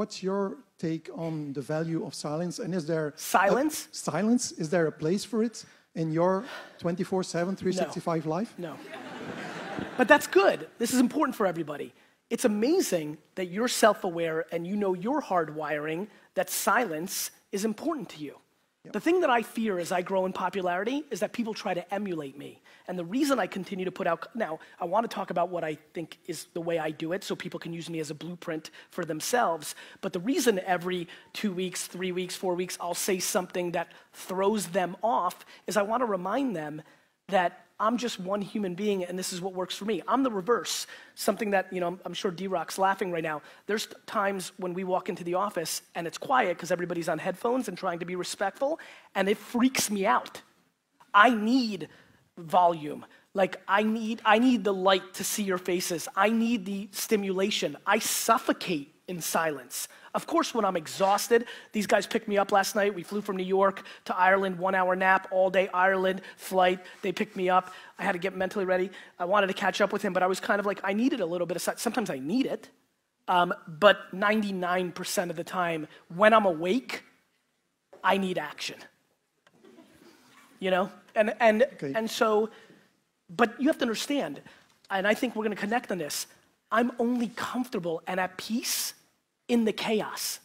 what's your take on the value of silence? And is there silence? A, silence? Is there a place for it in your 24 7, 365 no. life? No. but that's good. This is important for everybody. It's amazing that you're self aware and you know your hardwiring that silence is important to you. The thing that I fear as I grow in popularity is that people try to emulate me. And the reason I continue to put out, now, I want to talk about what I think is the way I do it so people can use me as a blueprint for themselves. But the reason every two weeks, three weeks, four weeks, I'll say something that throws them off is I want to remind them that I'm just one human being and this is what works for me. I'm the reverse. Something that, you know, I'm sure D Rock's laughing right now. There's times when we walk into the office and it's quiet because everybody's on headphones and trying to be respectful, and it freaks me out. I need volume. Like I need I need the light to see your faces. I need the stimulation. I suffocate in silence. Of course, when I'm exhausted, these guys picked me up last night. We flew from New York to Ireland, one hour nap, all day Ireland flight. They picked me up. I had to get mentally ready. I wanted to catch up with him, but I was kind of like, I needed a little bit of silence. Sometimes I need it. Um, but 99% of the time, when I'm awake, I need action. You know? And, and, okay. and so, but you have to understand, and I think we're going to connect on this. I'm only comfortable and at peace in the chaos.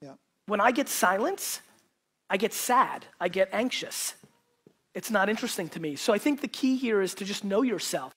Yeah. When I get silence, I get sad, I get anxious. It's not interesting to me. So I think the key here is to just know yourself.